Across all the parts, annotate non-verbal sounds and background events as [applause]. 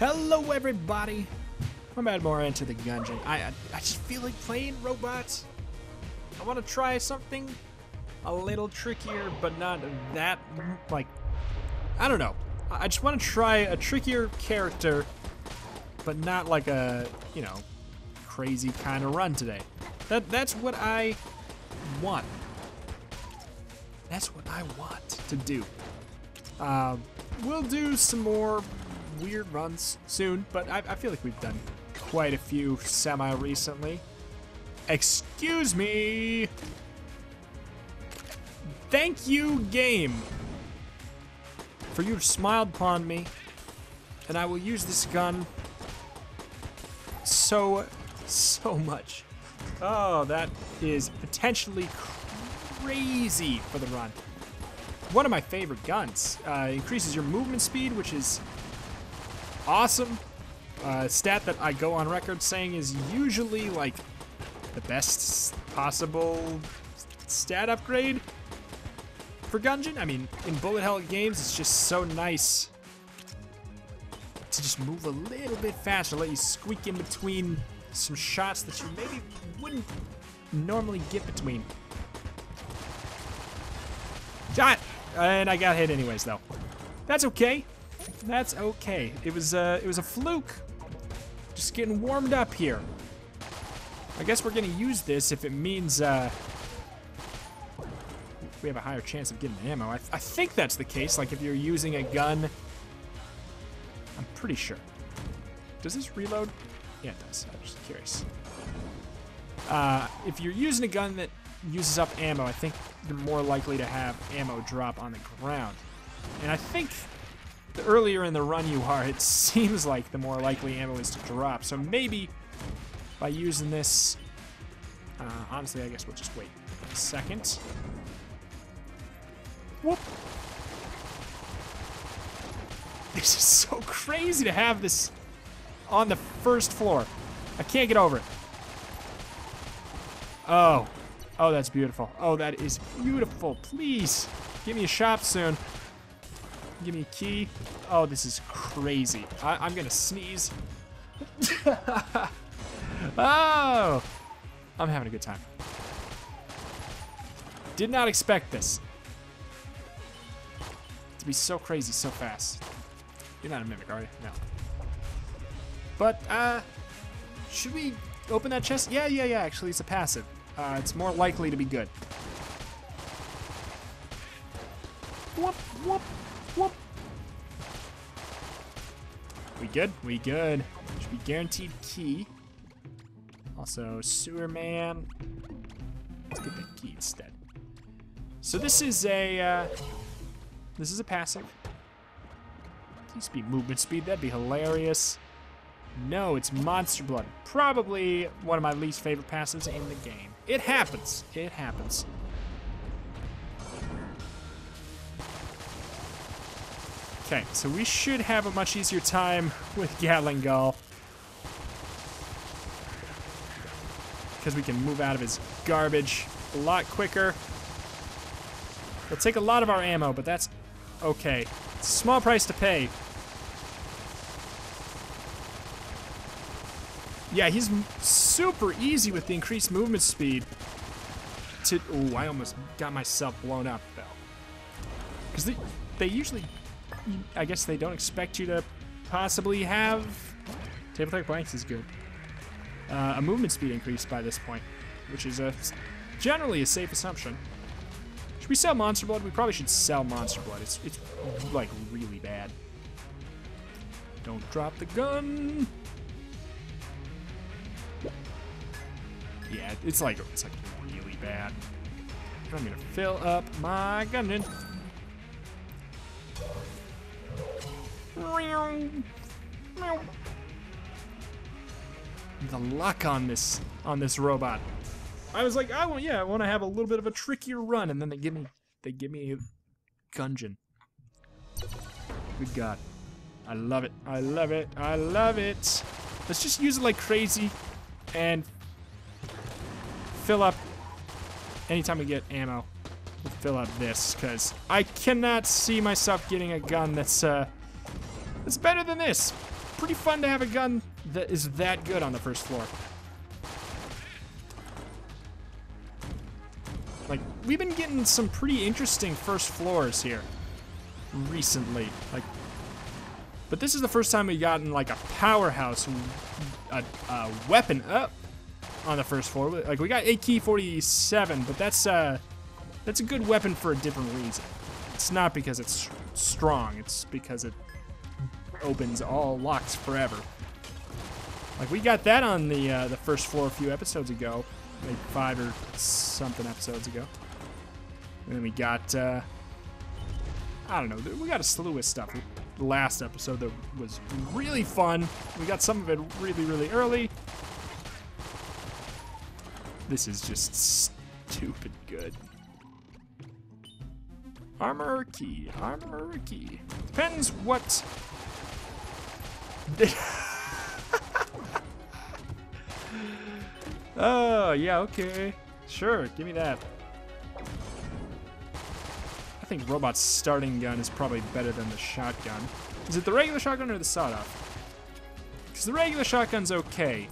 Hello, everybody. I'm at more into the Gungeon. I, I I just feel like playing robots. I want to try something a little trickier, but not that like I don't know. I just want to try a trickier character, but not like a you know crazy kind of run today. That that's what I want. That's what I want to do. Um, we'll do some more weird runs soon, but I, I feel like we've done quite a few semi recently. Excuse me. Thank you, game, for you have smiled upon me, and I will use this gun so, so much. Oh, that is potentially crazy for the run. One of my favorite guns. Uh, increases your movement speed, which is awesome. Uh, stat that I go on record saying is usually like the best possible stat upgrade for Gungeon. I mean, in bullet hell games, it's just so nice to just move a little bit faster, let you squeak in between some shots that you maybe wouldn't normally get between. Shot! And I got hit anyways, though. That's okay. That's okay. It was uh, it was a fluke. Just getting warmed up here. I guess we're gonna use this if it means uh, we have a higher chance of getting ammo. I, I think that's the case. Like if you're using a gun, I'm pretty sure. Does this reload? Yeah, it does. I'm just curious. Uh, if you're using a gun that uses up ammo, I think you're more likely to have ammo drop on the ground. And I think the earlier in the run you are, it [laughs] seems like the more likely ammo is to drop. So maybe by using this, uh, honestly, I guess we'll just wait a second. Whoop. [laughs] This is so crazy to have this on the first floor. I can't get over it. Oh. Oh, that's beautiful. Oh, that is beautiful. Please, give me a shop soon. Give me a key. Oh, this is crazy. I I'm gonna sneeze. [laughs] oh! I'm having a good time. Did not expect this. To be so crazy so fast. You're not a mimic, are you? No. But, uh, should we open that chest? Yeah, yeah, yeah, actually, it's a passive. Uh, it's more likely to be good. Whoop, whoop, We good? We good. Should be guaranteed key. Also, sewer man. Let's get the key instead. So this is a, uh, this is a passive. Please be movement speed, that'd be hilarious. No, it's Monster Blood. Probably one of my least favorite passives in the game. It happens. It happens. Okay, so we should have a much easier time with Gatling Gull. Because we can move out of his garbage a lot quicker. It'll take a lot of our ammo, but that's okay. Small price to pay. Yeah, he's super easy with the increased movement speed. To oh, I almost got myself blown up though. Because they they usually, I guess they don't expect you to possibly have. Table tech blanks is good. Uh, a movement speed increase by this point, which is a generally a safe assumption. Should we sell Monster Blood? We probably should sell Monster Blood. It's it's like really bad. Don't drop the gun. Yeah, it's like it's like really bad. I'm gonna fill up my gun. The luck on this on this robot. I was like, I want yeah, I want to have a little bit of a trickier run, and then they give me they give me a Gungine. Good God. I love it. I love it. I love it. Let's just use it like crazy and fill up anytime we get ammo. We'll fill up this because I cannot see myself getting a gun that's uh that's better than this. pretty fun to have a gun that is that good on the first floor. Like, we've been getting some pretty interesting first floors here recently. Like, but this is the first time we've gotten like a powerhouse, a, a weapon up on the first floor. Like we got AK-47, but that's uh, that's a good weapon for a different reason. It's not because it's strong. It's because it opens all locks forever. Like we got that on the uh, the first floor a few episodes ago, like five or something episodes ago. And then we got uh, I don't know, we got a slew of stuff. Last episode that was really fun. We got some of it really, really early. This is just stupid good. Armor key, armor key. Depends what. [laughs] oh, yeah, okay. Sure, give me that. I think Robot's starting gun is probably better than the shotgun. Is it the regular shotgun or the sawed-off? Because the regular shotgun's okay.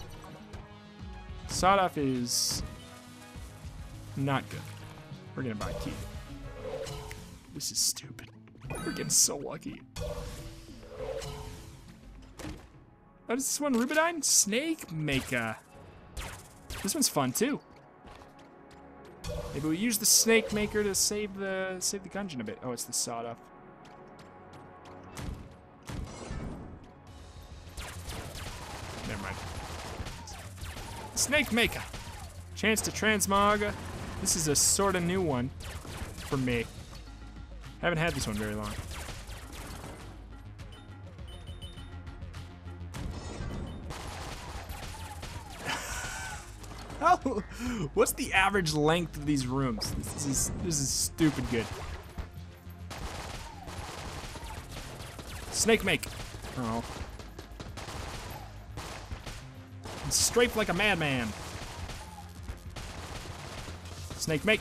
Sawed-off is not good. We're gonna buy key. This is stupid. We're getting so lucky. What is this one? Rubidyne? Snake Maker. This one's fun too. Maybe we use the Snake Maker to save the save the gungine a bit. Oh, it's the sawed. Never mind. Snake Maker. Chance to transmog. This is a sort of new one for me. Haven't had this one very long. [laughs] What's the average length of these rooms? This is this is stupid good. Snake make. Oh. Strafe like a madman. Snake make.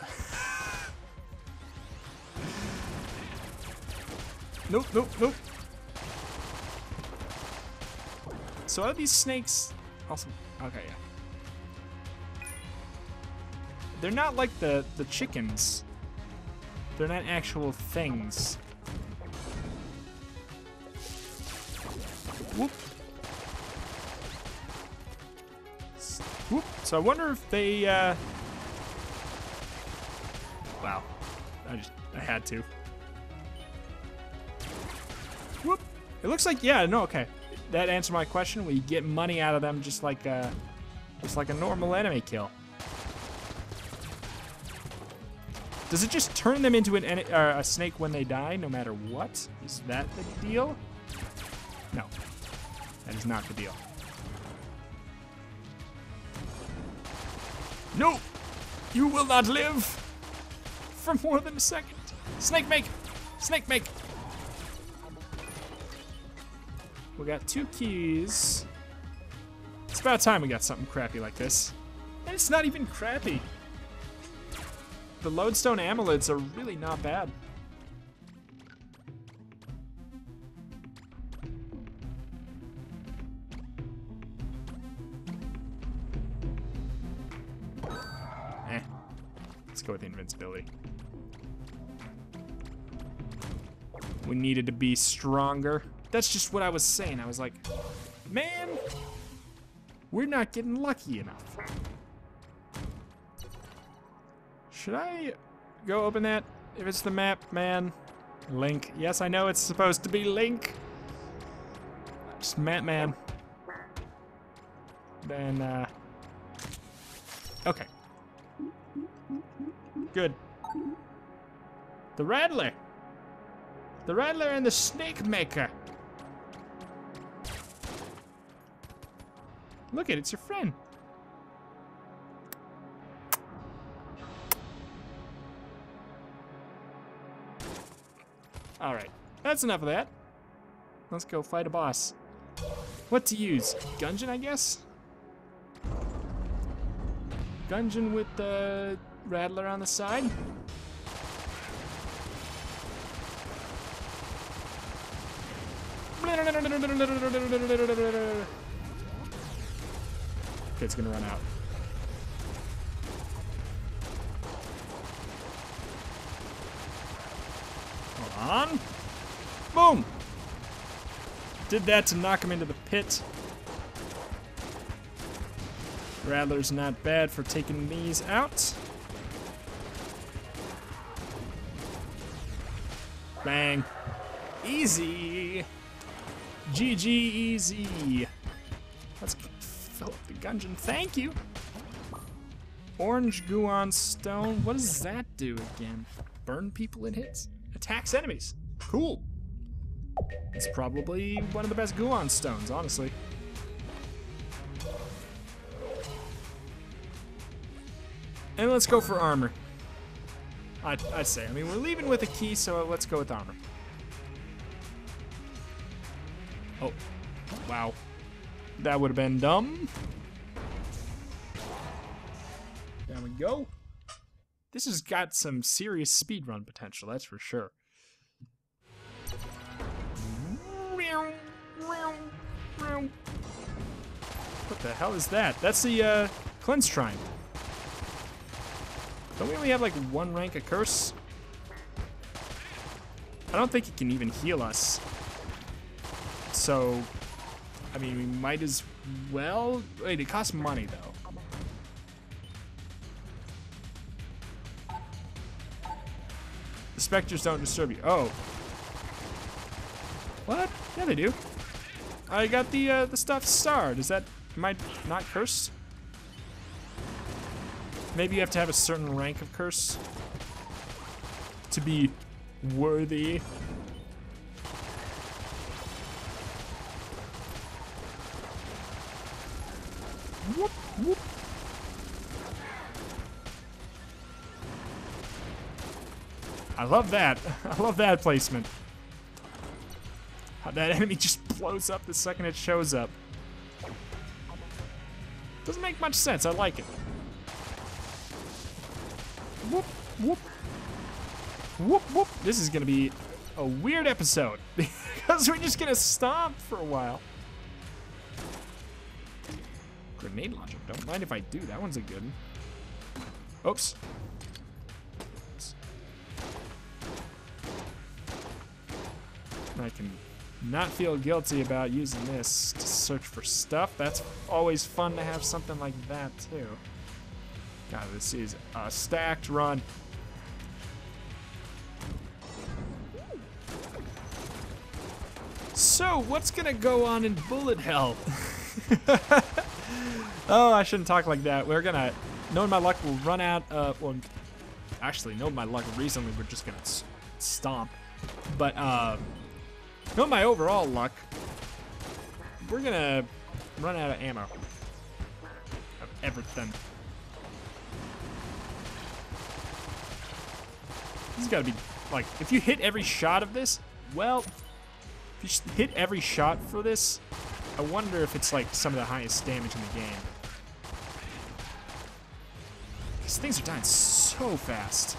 [laughs] nope, nope, nope. So are these snakes awesome? Okay, yeah. They're not like the, the chickens. They're not actual things. Whoop. Whoop. So I wonder if they, uh... Wow. I just, I had to. Whoop. It looks like, yeah, no, okay that answer my question. We get money out of them just like a, just like a normal enemy kill. Does it just turn them into an uh, a snake when they die, no matter what? Is that the deal? No, that is not the deal. No, you will not live for more than a second. Snake make, snake make. Got two keys. It's about time we got something crappy like this. And it's not even crappy. The lodestone ammolets are really not bad. Eh. Let's go with the invincibility. We needed to be stronger. That's just what I was saying. I was like, man, we're not getting lucky enough. Should I go open that? If it's the map, man. Link. Yes, I know it's supposed to be Link. Just map man. Then, uh... Okay. Good. The Rattler. The Rattler and the Snake Maker. Look at it, it's your friend. Alright, that's enough of that. Let's go fight a boss. What to use? Gungine, I guess? Gungine with the Rattler on the side? Okay, it's gonna run out. Hold on. Boom! Did that to knock him into the pit. Rattler's not bad for taking these out. Bang. Easy. GG easy. Gungeon. Thank you. Orange Guon Stone. What does that do again? Burn people it hits? Attacks enemies. Cool. It's probably one of the best Guon stones, honestly. And let's go for armor. I'd, I'd say. I mean, we're leaving with a key, so let's go with armor. Oh, wow. That would have been dumb. Go. This has got some serious speedrun potential, that's for sure. What the hell is that? That's the uh, cleanse shrine. Don't we only have like one rank of curse? I don't think it can even heal us. So, I mean, we might as well. Wait, it costs money though. The specters don't disturb you. Oh. What? Yeah, they do. I got the uh, the stuffed star. Is that am I not cursed? Maybe you have to have a certain rank of curse to be worthy. Whoop, whoop. I love that. [laughs] I love that placement. How that enemy just blows up the second it shows up. Doesn't make much sense. I like it. Whoop, whoop. Whoop, whoop. This is gonna be a weird episode [laughs] because we're just gonna stomp for a while. Grenade launcher. Don't mind if I do. That one's a good one. Oops. I can not feel guilty about using this to search for stuff. That's always fun to have something like that too. God, this is a stacked run. So, what's gonna go on in bullet hell? [laughs] oh, I shouldn't talk like that. We're gonna, knowing my luck, will run out. Uh, well, actually, knowing my luck recently, we're just gonna stomp. But uh, knowing my overall luck, we're gonna run out of ammo. Of everything. This has got to be, like, if you hit every shot of this, well, if you hit every shot for this, I wonder if it's, like, some of the highest damage in the game. These things are dying so fast.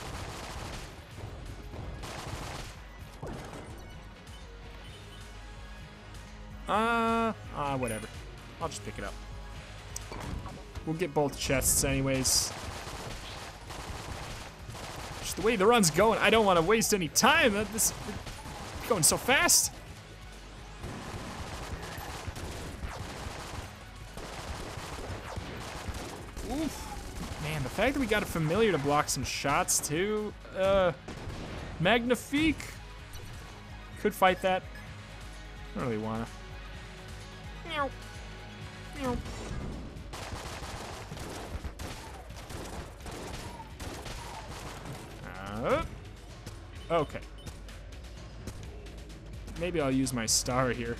Whatever. I'll just pick it up. We'll get both chests anyways Just the way the run's going, I don't want to waste any time. This going so fast. Oof. Man, the fact that we got a familiar to block some shots too. Uh, Magnifique. Could fight that. I don't really wanna. Uh, okay. Maybe I'll use my star here.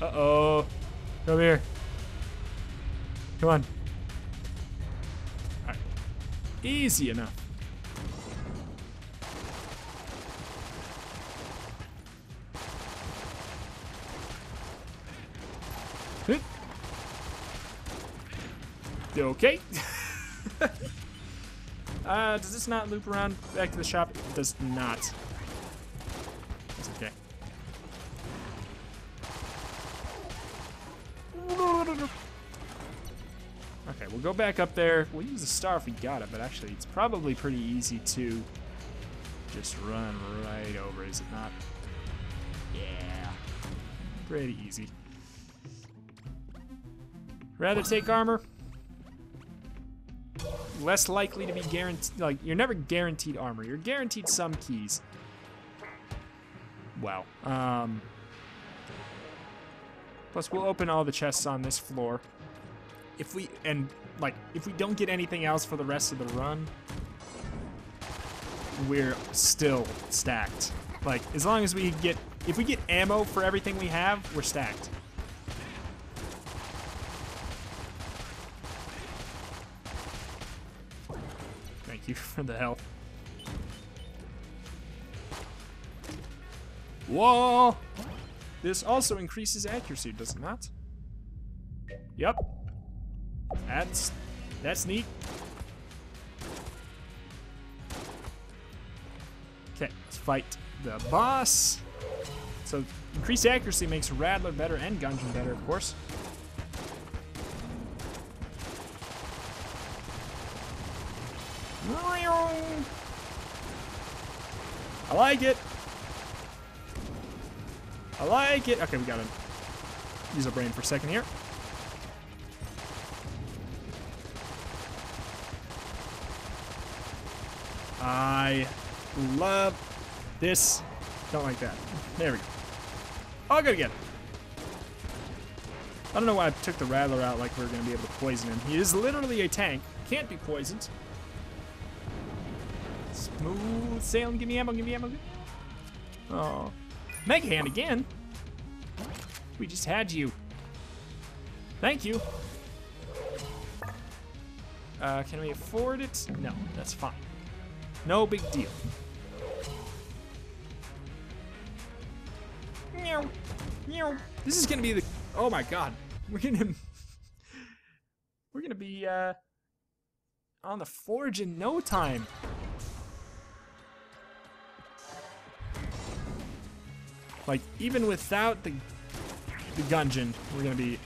Uh-oh. Come here. Come on. Right. Easy enough. Okay. [laughs] Uh, does this not loop around back to the shop? It does not. That's okay. Okay, we'll go back up there. We'll use the star if we got it, but actually it's probably pretty easy to just run right over, is it not? Yeah. Pretty easy. Rather take armor? Less likely to be guaranteed, like, you're never guaranteed armor. You're guaranteed some keys. Wow. Um, plus, we'll open all the chests on this floor. If we, and, like, if we don't get anything else for the rest of the run, we're still stacked. Like, as long as we get, if we get ammo for everything we have, we're stacked. You for the help. Whoa! This also increases accuracy, does it not? Yep. That's that's neat. Okay, let's fight the boss. So increased accuracy makes Rattler better and Gungine better, of course. I like it. I like it. Okay, we gotta use our brain for a second here. I love this. Don't like that. There we go. Oh, good again. I don't know why I took the Rattler out like we are going to be able to poison him. He is literally a tank. Can't be poisoned. Smooth sailing. Give me ammo. Give me ammo. Oh. Mega Hand again? We just had you. Thank you. Uh, can we afford it? No, that's fine. No big deal. Meow. Meow. This is gonna be the. Oh my god. We're gonna. [laughs] We're gonna be uh, on the forge in no time. Like even without the the Gungine, we're gonna be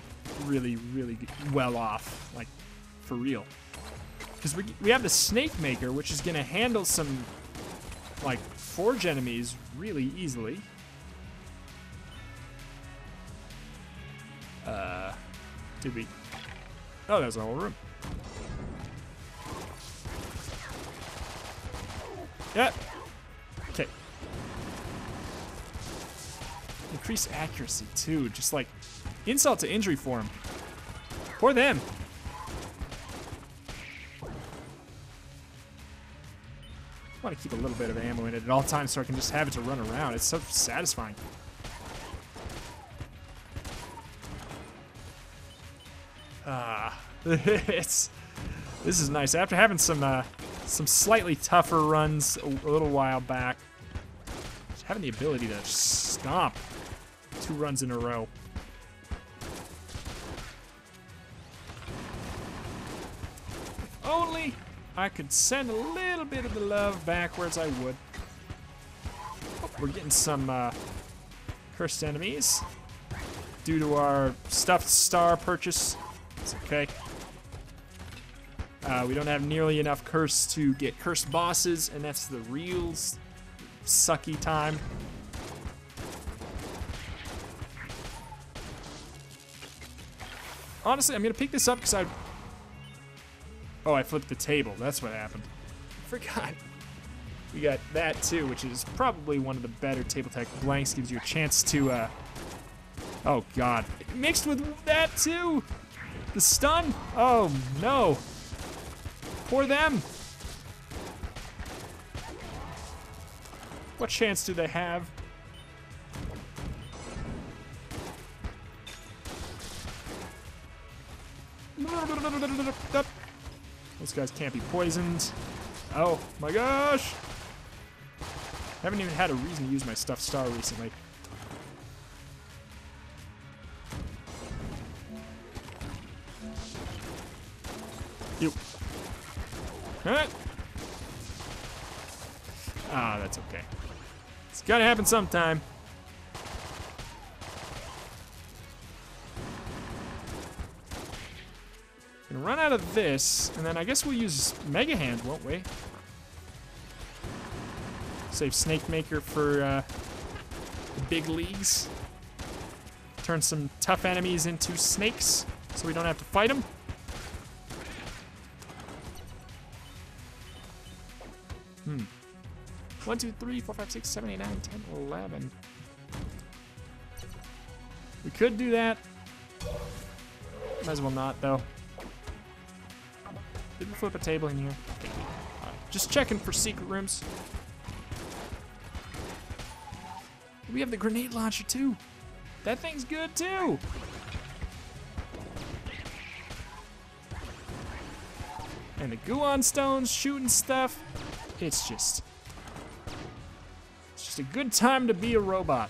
really, really well off. Like for real. Because we, we have the Snake Maker, which is going to handle some, like, Forge enemies really easily. Uh, did we... Oh, there's a whole room. Yeah. Increase accuracy, too. Just, like, insult to injury for him. For them. I want to keep a little bit of ammo in it at all times so I can just have it to run around. It's so satisfying. Ah, [laughs] it's this is nice. After having some uh, some slightly tougher runs a, a little while back, having the ability to stomp two runs in a row. If only I could send a little bit of the love backwards, I would. Oh, we're getting some uh, cursed enemies due to our stuffed star purchase. It's okay. Uh, we don't have nearly enough curse to get cursed bosses, and that's the real sucky time. Honestly, I'm gonna pick this up because I Oh, I flipped the table. That's what happened. Forgot. We got that too, which is probably one of the better table tech blanks. Gives you a chance to, uh... Oh, God. Mixed with that too! The stun? Oh, no. For them. What chance do they have? Those guys can't be poisoned. Oh my gosh! Haven't even had a reason to use my stuffed star recently. You. Huh? Ah, that's okay. It's gotta happen sometime. Run out of this, and then I guess we'll use Mega Hand, won't we? Save Snake Maker for uh, the big leagues. Turn some tough enemies into snakes so we don't have to fight them. Hmm. 1, 2, 3, 4, 5, 6, 7, 8, 9, 10, 11. We could do that. Might as well not, though. Did we flip a table in here? Just checking for secret rooms. We have the grenade launcher, too. That thing's good, too. And the Guon stones shooting stuff. It's just... It's just a good time to be a robot.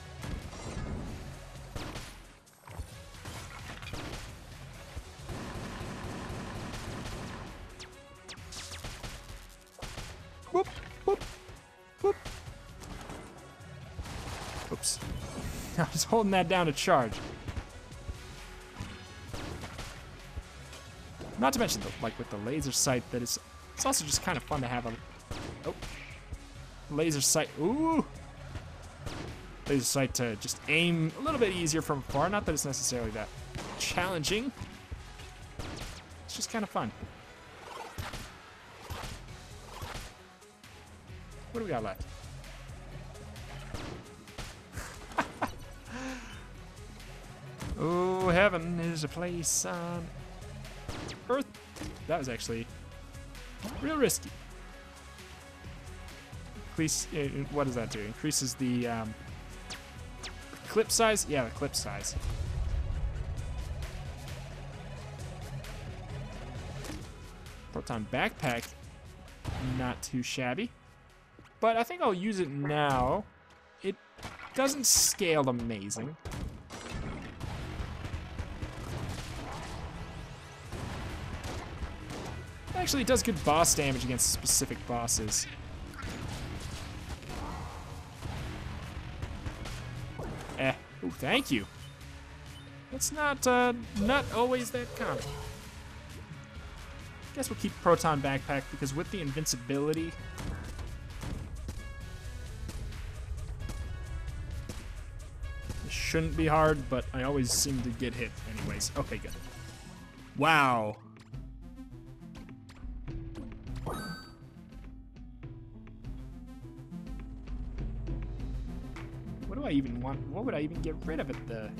Holding that down to charge. Not to mention, the, like with the laser sight, that is, it's also just kind of fun to have a, oh, laser sight. Ooh, laser sight to just aim a little bit easier from far. Not that it's necessarily that challenging. It's just kind of fun. What do we got left? Heaven is a place on earth. That was actually real risky. Increase, uh, what does that do? Increases the um, clip size? Yeah, the clip size. Proton backpack, not too shabby. But I think I'll use it now. It doesn't scale amazing. Actually, does good boss damage against specific bosses. Eh. Oh, thank you. It's not, uh, not always that common. Guess we'll keep Proton Backpack because with the invincibility, it shouldn't be hard, but I always seem to get hit anyways. Okay, good. Wow. Want? What would I even get rid of at the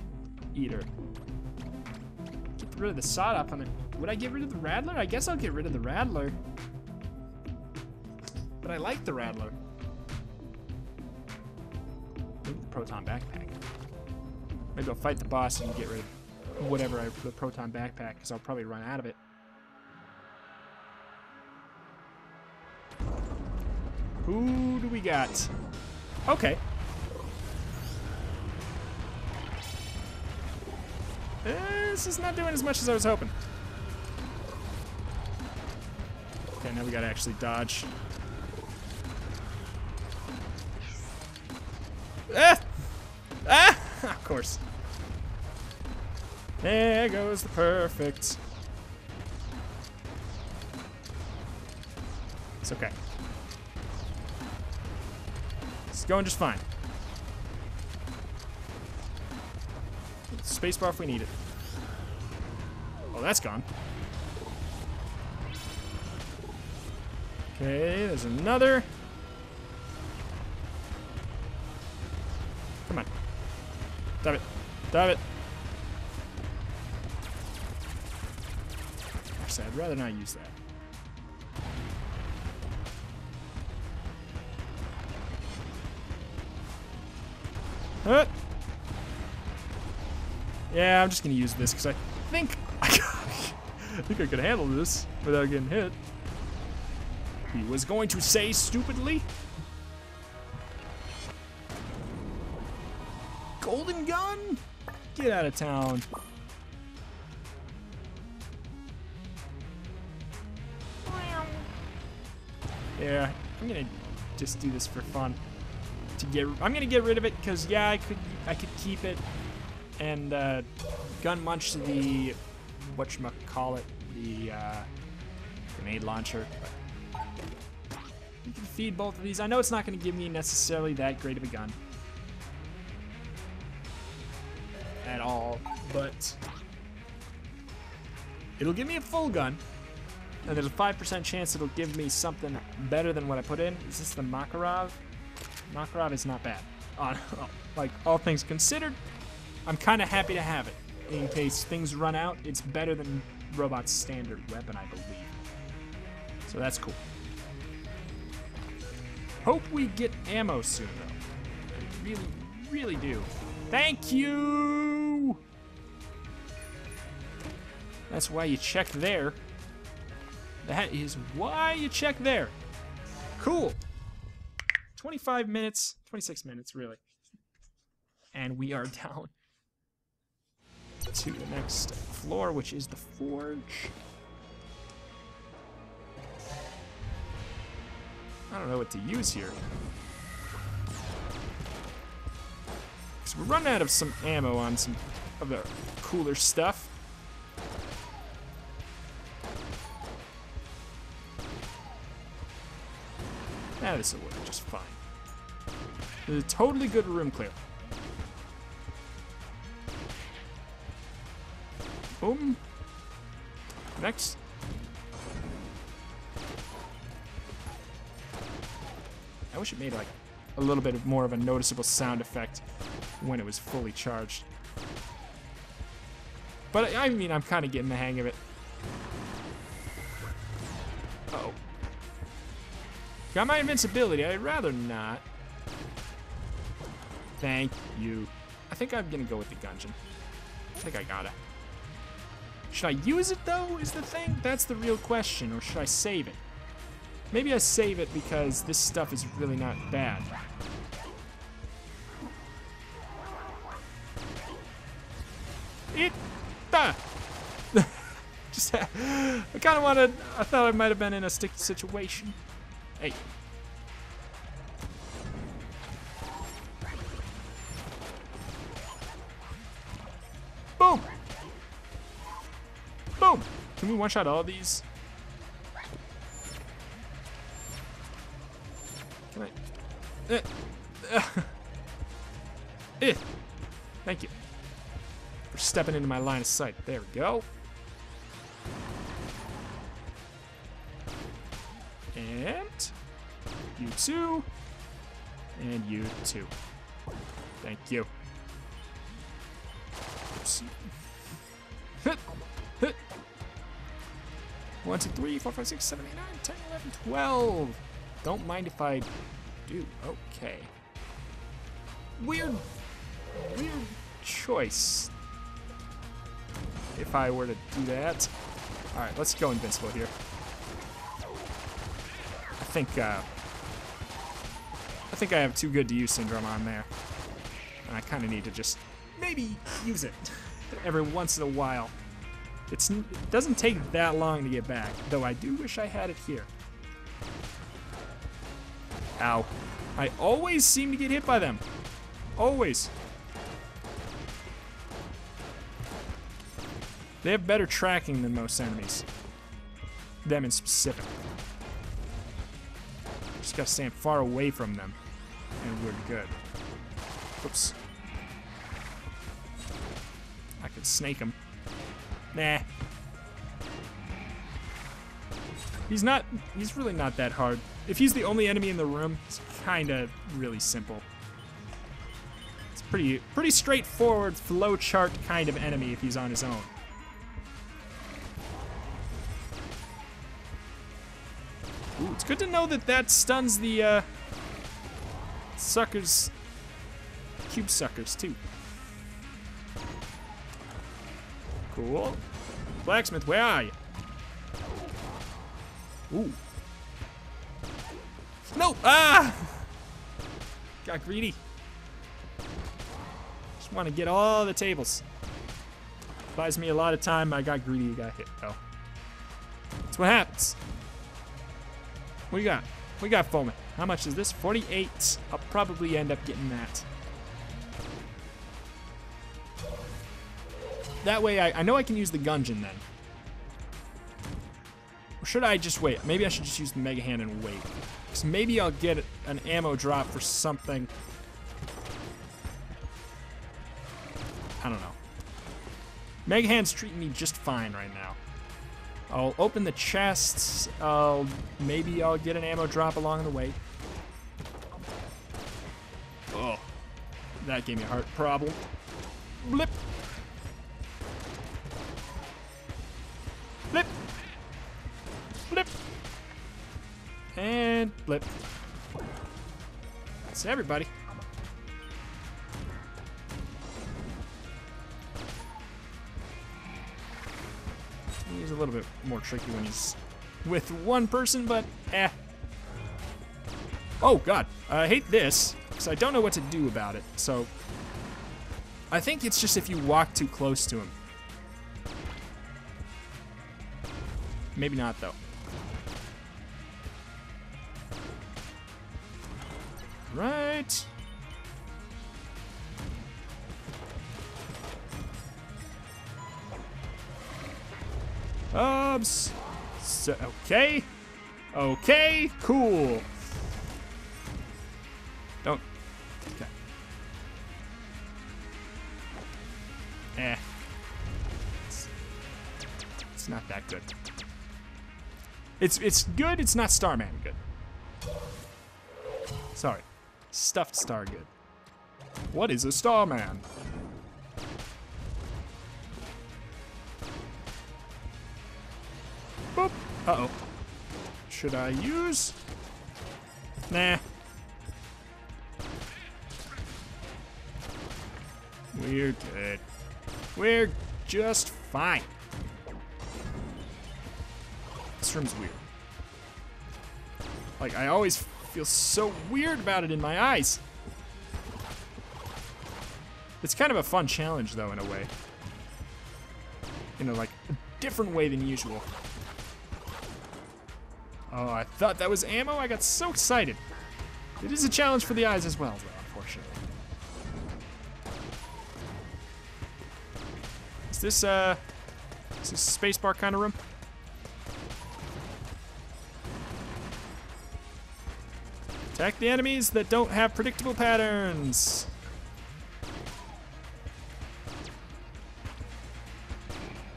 eater? Get rid of the sawed off on it. Would I get rid of the rattler? I guess I'll get rid of the rattler. But I like the rattler. The proton backpack. Maybe I'll fight the boss and get rid of whatever I the proton backpack because I'll probably run out of it. Who do we got? Okay. This is not doing as much as I was hoping. Okay, now we gotta actually dodge. Ah! Ah! [laughs] of course. There goes the perfect. It's okay. It's going just fine. Spacebar if we need it. Oh, that's gone. Okay, there's another. Come on. Dive it. Dive it. Actually, I'd rather not use that. Huh? Yeah, I'm just gonna use this because I think [laughs] I, think I could handle this without getting hit. He was going to say stupidly. Golden gun? Get out of town. Yeah, I'm gonna just do this for fun. To get, I'm gonna get rid of it because yeah, I could, I could keep it and uh, gun munch the what call it, the uh, grenade launcher. You can feed both of these. I know it's not going to give me necessarily that great of a gun at all, but it'll give me a full gun. And there's a 5% chance it'll give me something better than what I put in. Is this the Makarov? Makarov is not bad. [laughs] Uh, like, all things considered, I'm kind of happy to have it. In case things run out, it's better than Robot's standard weapon, I believe. So that's cool. Hope we get ammo soon, though. I really, really do. Thank you! That's why you check there. That is why you check there. Cool. 25 minutes, 26 minutes, really. And we are [laughs] down to the next floor, which is the forge. I don't know what to use here. Because we're running out of some ammo on some of the cooler stuff. Now this will work just fine. It's a totally good room clear. Boom. Next. I wish it made like a little bit more of a noticeable sound effect when it was fully charged. But I mean, I'm kind of getting the hang of it. Uh oh. Got my invincibility. I'd rather not. Thank you. I think I'm gonna go with the Gungine. I think I gotta. Should I use it though, is the thing? That's the real question, or should I save it? Maybe I save it because this stuff is really not bad. It, ah. [laughs] Just, I kind of wanted, I thought I might have been in a sticky situation. Hey. We one-shot all these? Can I? Eh. [laughs] eh. Thank you. For stepping into my line of sight. There we go. And you too. And you too. Thank you. [laughs] Hit. Hit. 1, 2, 3, 4, 5, 6, 7, 8, 9, 10, 11, 12. Don't mind if I do. Okay. Weird, weird choice. If I were to do that. All right, let's go invincible here. I think, uh, I think I have too good to use syndrome on there. And I kind of need to just maybe use it [laughs] every once in a while. It's, it doesn't take that long to get back, though I do wish I had it here. Ow. I always seem to get hit by them. Always. They have better tracking than most enemies. Them in specific. Just gotta stand far away from them, and we're good. Oops. I could snake him. Nah. He's not, he's really not that hard. If he's the only enemy in the room, it's kinda really simple. It's pretty, pretty straightforward flowchart kind of enemy if he's on his own. Ooh, it's good to know that that stuns the, uh, suckers, cube suckers too. Cool. Blacksmith, where are you? Ooh. No! Ah! [laughs] Got greedy. Just want to get all the tables. Buys me a lot of time. I got greedy. Got hit, though. That's what happens. What do you got? We got foaming. How much is this? 48. I'll probably end up getting that. That way, I, I know I can use the Gungine then. should I just wait? Maybe I should just use the Mega Hand and wait. Because maybe I'll get an ammo drop for something. I don't know. Mega Hand's treating me just fine right now. I'll open the chests. I'll maybe I'll get an ammo drop along the way. Oh, that gave me a heart problem. Blip. And. That's everybody. He's a little bit more tricky when he's with one person, but eh. Oh, God. I hate this, because I don't know what to do about it. So, I think it's just if you walk too close to him. Maybe not, though. Right. Ubs. So, okay. Okay, cool. Don't. Okay. Eh. It's, it's not that good. It's it's good, it's not Starman good. Sorry. Stuffed star good. What is a Starman? Boop. Uh-oh. Should I use? Nah. We're good. We're just fine. This room's weird. Like, I always feel so weird about it in my eyes. It's kind of a fun challenge, though, in a way. You know, like, a different way than usual. Oh, I thought that was ammo? I got so excited. It is a challenge for the eyes as well, though, unfortunately. Is this, uh... Is this spacebar kind of room? Attack the enemies that don't have predictable patterns.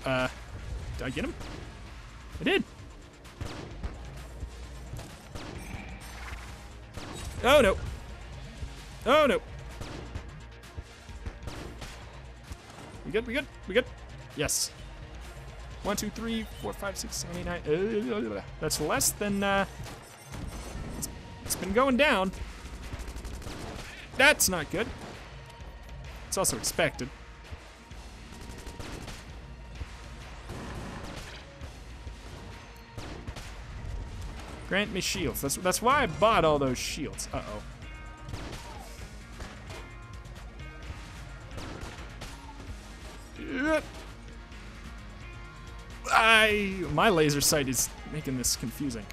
Uh, did I get him? I did. Oh no. Oh no. We good? We good? We good? Yes. One, two, three, four, five, six, seven, eight, nine. Uh, that's less than uh, been going down. That's not good. It's also expected. Grant me shields. That's that's why I bought all those shields. Uh-oh. I my laser sight is making this confusing.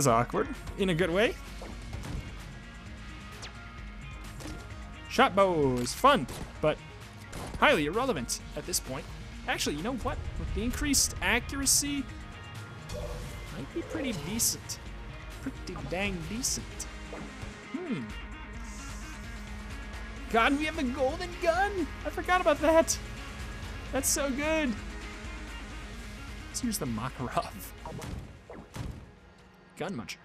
Was awkward, in a good way. Shot bow is fun, but highly irrelevant at this point. Actually, you know what? With the increased accuracy, might be pretty decent. Pretty dang decent. Hmm. God, we have the golden gun! I forgot about that. That's so good. Let's use the Makarov. Gun muncher.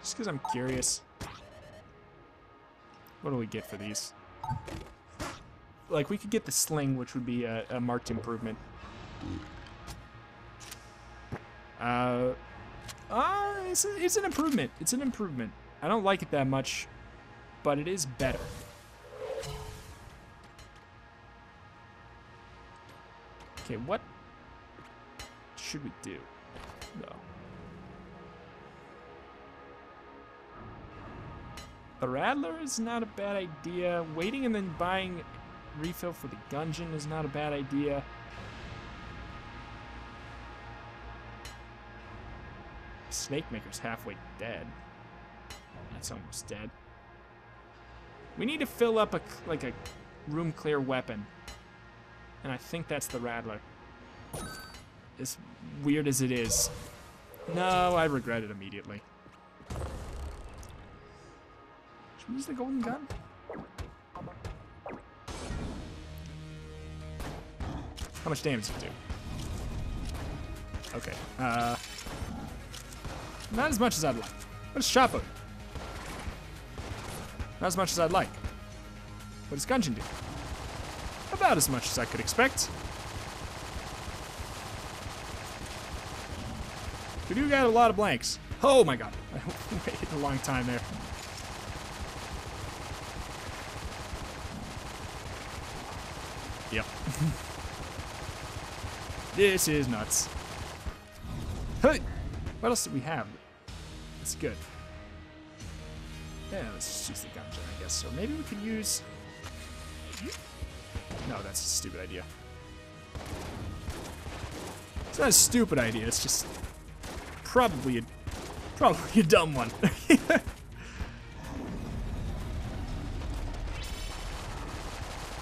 Just because I'm curious. What do we get for these? Like, we could get the sling, which would be a, a marked improvement. Uh, uh it's, a, it's an improvement. It's an improvement. I don't like it that much, but it is better. Okay, what should we do, though? The Rattler is not a bad idea. Waiting and then buying refill for the Gungine is not a bad idea. Snake Maker's halfway dead. That's almost dead. We need to fill up a like a room clear weapon. And I think that's the Rattler. As weird as it is. No, I regret it immediately. Should we use the golden gun? How much damage does it do? Okay. Uh, not as much as I'd like. Chapo do? Not as much as I'd like. What does Gungine do? About as much as I could expect. We do got a lot of blanks. Oh my god. I [laughs] waited a long time there. Yep. [laughs] this is nuts. Hey! What else do we have? It's good. Yeah, let's just use the gungine, I guess. So maybe we could use... No, that's a stupid idea. It's not a stupid idea, it's just probably a probably a dumb one. [laughs]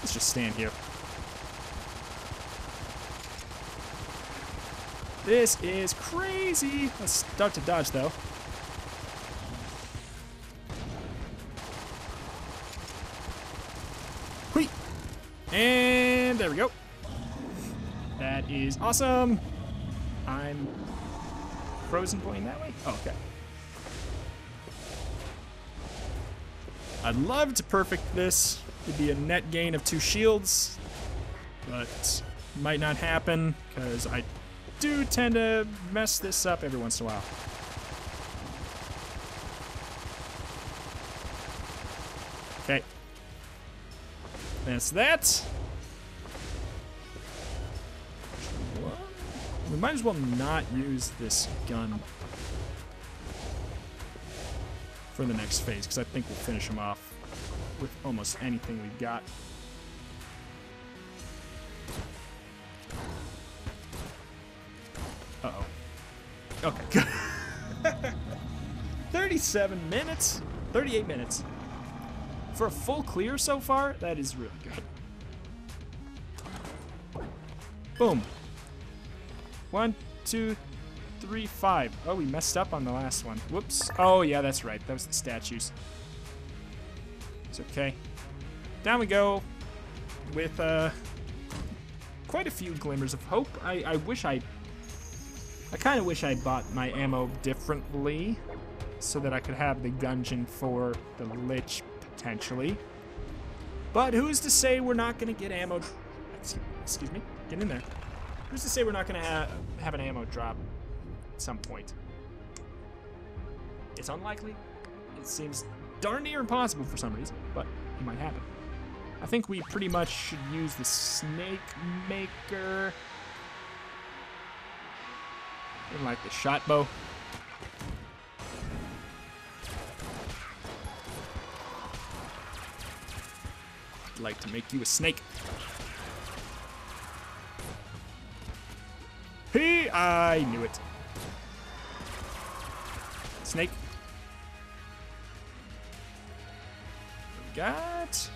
Let's just stand here. This is crazy. Let's start to dodge though. And there we go. That is awesome. I'm frozen pointing that way? Oh, okay. I'd love to perfect this. It'd be a net gain of two shields, but might not happen because I do tend to mess this up every once in a while. That's that. We might as well not use this gun for the next phase, because I think we'll finish him off with almost anything we've got. Uh-oh. Okay, good. [laughs] 37 minutes? 38 minutes. For a full clear so far, that is really good. Boom. One, two, three, five. Oh, we messed up on the last one. Whoops. Oh, yeah, that's right. That was the statues. It's okay. Down we go with uh, quite a few glimmers of hope. I, I wish I... I kind of wish I bought my ammo differently so that I could have the Gungine for the Lich, potentially. But who's to say we're not going to get ammo... Excuse me. Get in there. Who's to say we're not going to ha have an ammo drop at some point? It's unlikely. It seems darn near impossible for some reason, but it might happen. I think we pretty much should use the Snake Maker. And like the shot bow. Like to make you a snake. He, I knew it. Snake. We got.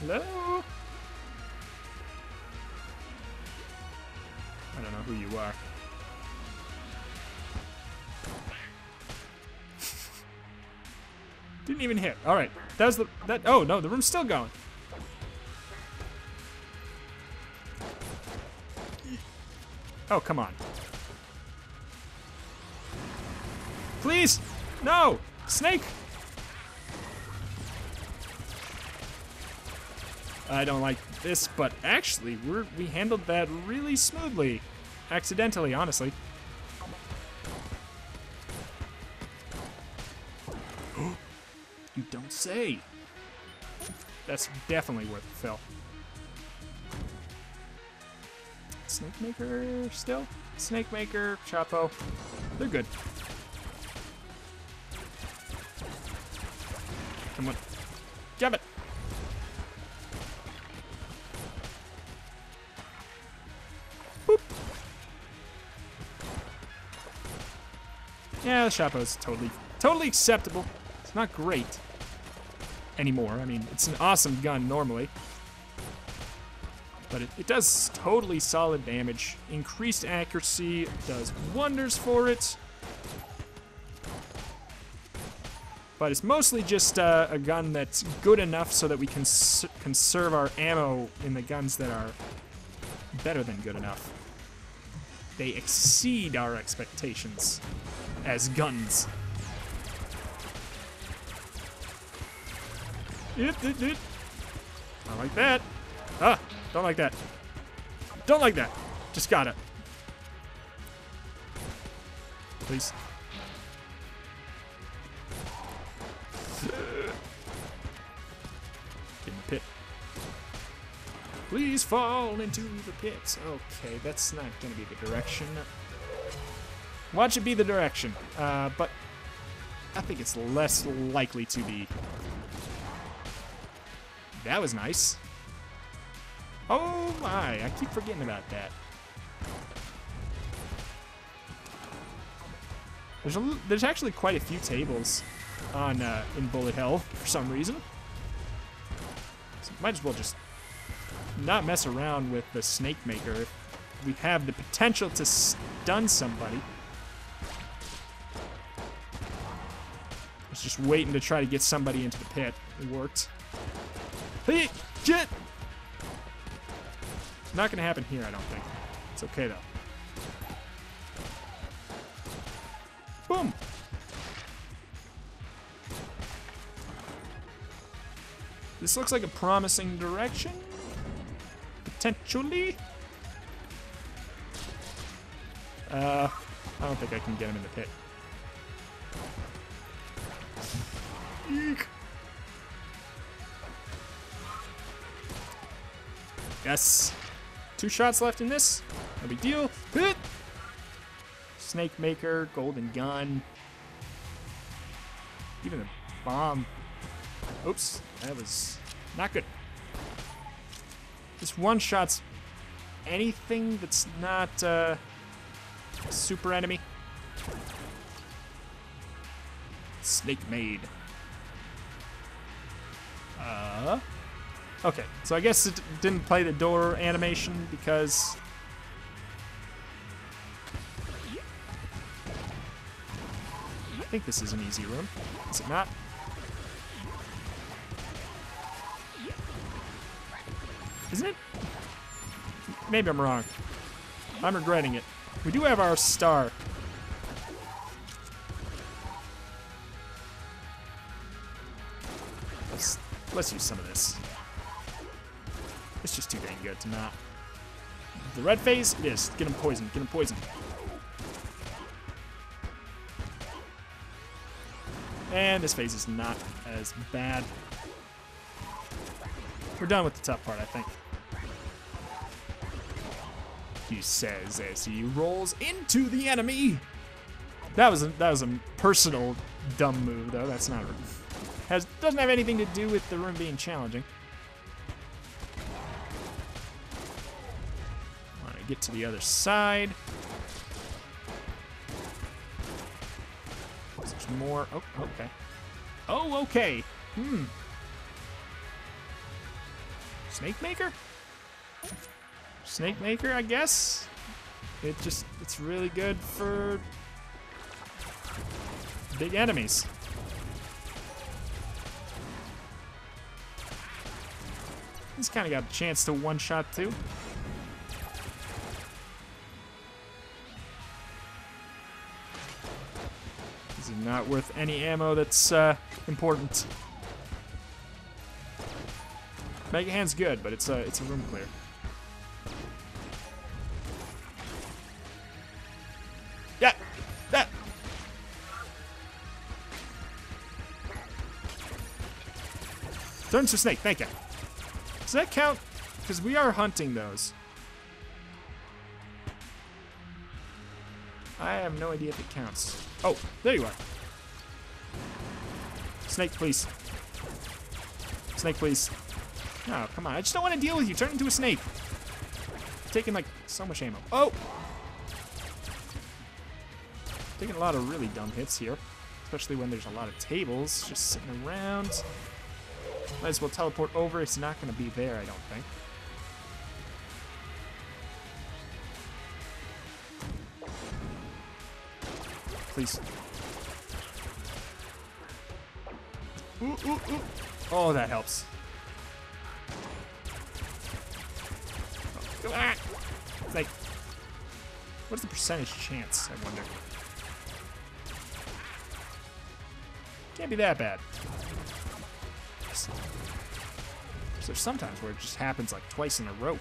Hello. Didn't even hit. All right, that was the that. Oh no, the room's still going. Oh, come on. Please! No! Snake! I don't like this, but actually, we're, we handled that really smoothly. Accidentally, honestly. say. That's definitely worth a fill. Snake Maker still? Snake Maker, Chapo. They're good. Come on. Jab it! Boop. Yeah, the Chapo's totally, totally acceptable. It's not great anymore. I mean, it's an awesome gun normally. But it, it does totally solid damage. Increased accuracy does wonders for it. But it's mostly just uh, a gun that's good enough so that we can s- conserve our ammo in the guns that are better than good enough. They exceed our expectations as guns. Not like that. Ah, don't like that. Don't like that. Just got it. Please. In the pit. Please fall into the pit. Okay, that's not gonna be the direction. Watch it be the direction. Uh, but I think it's less likely to be. That was nice. Oh my, I keep forgetting about that. There's a, there's actually quite a few tables on uh, in Bullet Hell for some reason. So might as well just not mess around with the Snake Maker. We have the potential to stun somebody. I was just waiting to try to get somebody into the pit. It worked. Hey, get! Not gonna happen here, I don't think. It's okay though. Boom! This looks like a promising direction. Potentially. Uh, I don't think I can get him in the pit. Eek. Yes. Two shots left in this. No big deal. Snake Maker, Golden Gun. Even a bomb. Oops, that was not good. This one shots anything that's not uh, a super enemy. Snake Maid. Okay, so I guess it didn't play the door animation because. I think this is an easy room. Is it not? Isn't it? Maybe I'm wrong. I'm regretting it. We do have our star. Let's, let's use some of this. Good to not. The red phase, it is. Get him poisoned. Get him poisoned. And this phase is not as bad. We're done with the tough part, I think. He says as he rolls into the enemy. That was a, that was a personal dumb move, though. That's not has doesn't have anything to do with the room being challenging. Get to the other side. There's more. Oh, okay. Oh, okay. Hmm. Snake Maker? Snake Maker, I guess. It just, it's really good for big enemies. He's kind of got a chance to one shot too. Not worth any ammo that's uh, important. Mega Hand's good, but it's a it's a room clear. Yeah, that. Turns to snake. Thank you. Does that count? Because we are hunting those. I have no idea if it counts. Oh, there you are. Snake, please. Snake, please. Oh, come on. I just don't want to deal with you. Turn into a snake. Taking like so much ammo. Oh! taking a lot of really dumb hits here, especially when there's a lot of tables just sitting around. Might as well teleport over. It's not going to be there, I don't think. Please. Ooh, ooh, ooh. Oh, that helps. Oh, ah! It's like, what's the percentage chance, I wonder? Can't be that bad. There's sometimes where it just happens like twice in a row.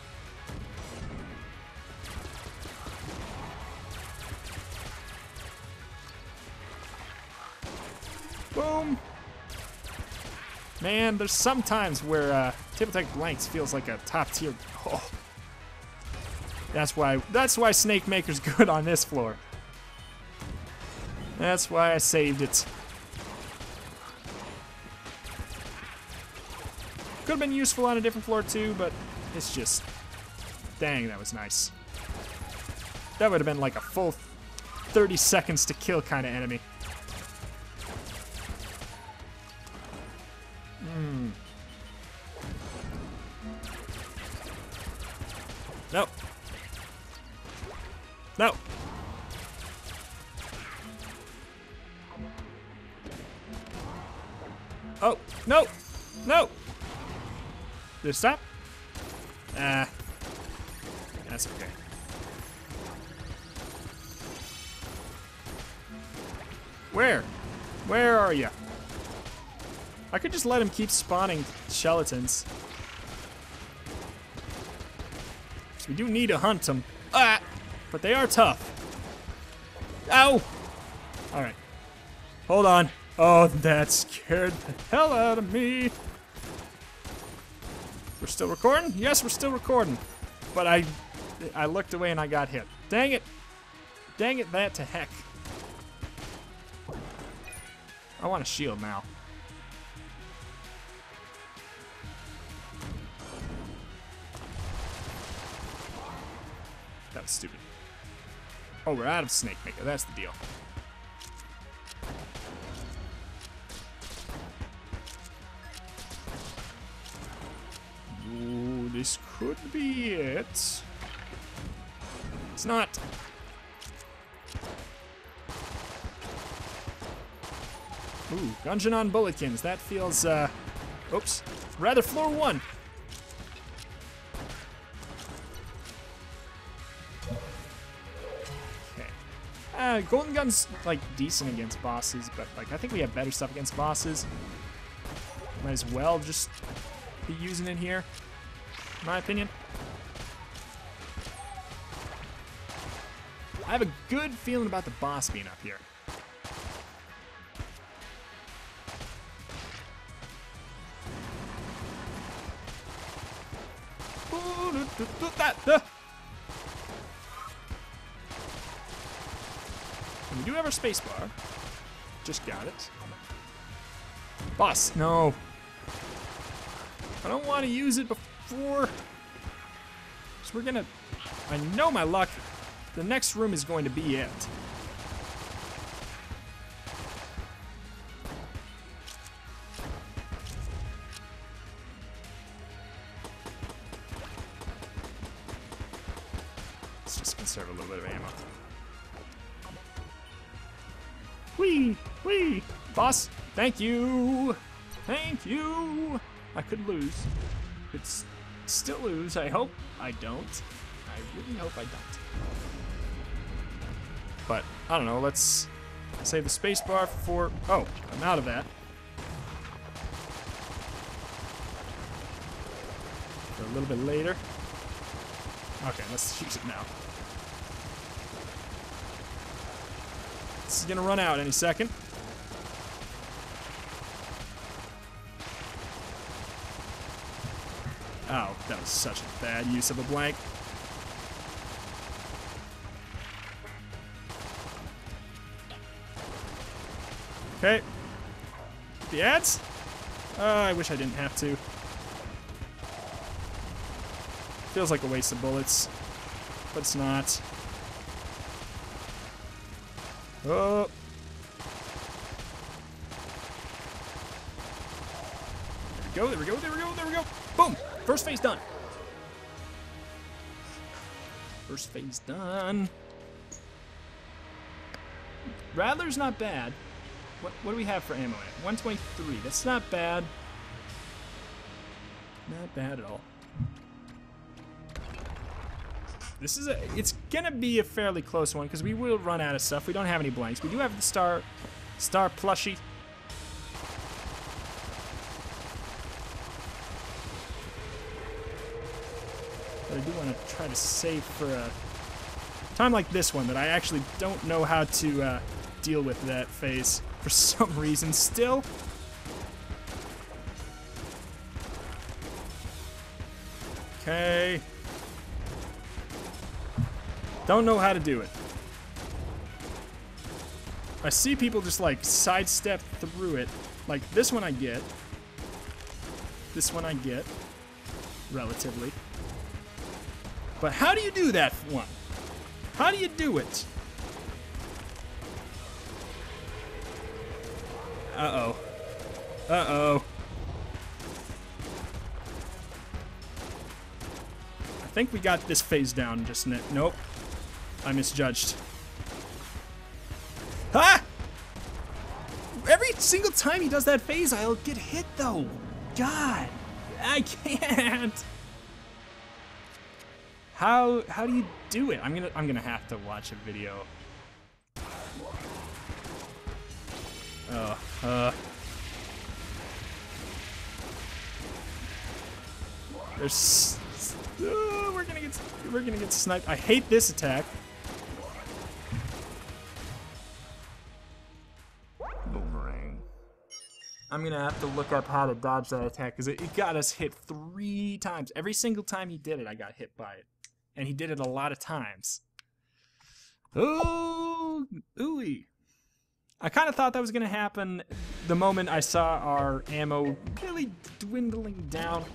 Man, there's sometimes where uh, Table Tech Blanks feels like a top tier. [laughs] Oh. That's why. That's why Snake Maker's [laughs] good on this floor. That's why I saved it. Could have been useful on a different floor too, but it's just, dang, that was nice. That would have been like a full 30 seconds to kill kind of enemy. That's okay. Where? Where are you? I could just let him keep spawning skeletons. we do need to hunt them. Ah! But they are tough. Ow! Alright. Hold on. Oh, that scared the hell out of me. We're still recording? Yes, we're still recording. But I I looked away and I got hit. Dang it. Dang it, that to heck. I want a shield now. That was stupid. Oh, we're out of Snake Maker. That's the deal. Ooh, this could be it. It's not. Ooh, Gungine on Bullykins. That feels, uh, oops, rather floor one. Okay. Uh, Golden Gun's, like, decent against bosses, but, like, I think we have better stuff against bosses. Might as well just be using it here, in my opinion. I have a good feeling about the boss being up here. We do have our spacebar. Just got it. Boss, no. I don't want to use it before. So we're gonna. I know my luck. The next room is going to be it. Let's just conserve a little bit of ammo. Whee! Whee! Boss, thank you! Thank you! I could lose. Could still lose. I hope I don't. I really hope I don't. But I don't know. Let's save the spacebar for. Oh, I'm out of that. For a little bit later. Okay, let's [laughs] use it now. This is gonna run out any second. Oh, that was such a bad use of a blank. Okay. The ads? Uh, I wish I didn't have to. Feels like a waste of bullets, but it's not. Oh. There we go, there we go, there we go, there we go. Boom! First phase done. First phase done. Rattler's not bad. What, what do we have for ammo? 123. That's not bad. Not bad at all. This is a, it's gonna be a fairly close one because we will run out of stuff. We don't have any blanks. We do have the star, star plushie. But I do want to try to save for a time like this one that I actually don't know how to uh, deal with that phase for some reason still. Okay. Don't know how to do it. I see people just like sidestep through it. Like this one I get. This one I get. Relatively. But how do you do that one? How do you do it? Uh-oh. Uh-oh. I think we got this phase down just net. Nope. I misjudged. Ah! Every single time he does that phase, I'll get hit though. God, I can't. How how do you do it? I'm gonna I'm gonna have to watch a video. Oh, uh. There's. Uh, we're gonna get we're gonna get sniped. I hate this attack. Boomerang. I'm gonna have to look up how to dodge that attack because it, it got us hit three times. Every single time he did it, I got hit by it, and he did it a lot of times. Oh, ooey. I kind of thought that was going to happen the moment I saw our ammo really dwindling down.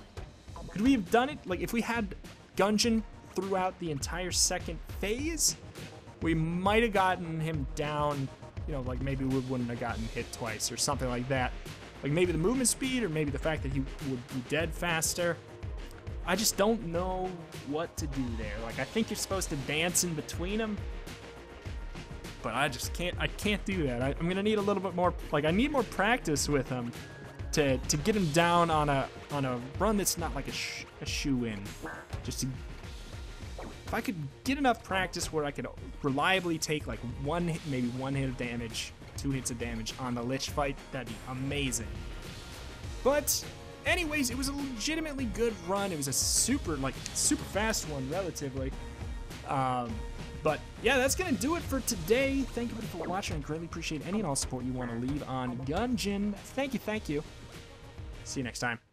Could we have done it? Like, if we had Gungine throughout the entire second phase, we might have gotten him down, you know, like maybe we wouldn't have gotten hit twice or something like that. Like maybe the movement speed or maybe the fact that he would be dead faster. I just don't know what to do there. Like, I think you're supposed to dance in between them, but I just can't. I can't do that. I, am gonna need a little bit more. Like I need more practice with him to to get him down on a on a run that's not like a, sh a shoe in. Just to if I could get enough practice where I could reliably take like one hit, maybe one hit of damage, two hits of damage on the Lich fight, that'd be amazing. But anyways, it was a legitimately good run. It was a super like super fast one relatively. Um, but yeah, that's going to do it for today. Thank you for watching. I greatly appreciate any and all support you want to leave on Gungeon. Thank you, thank you. See you next time.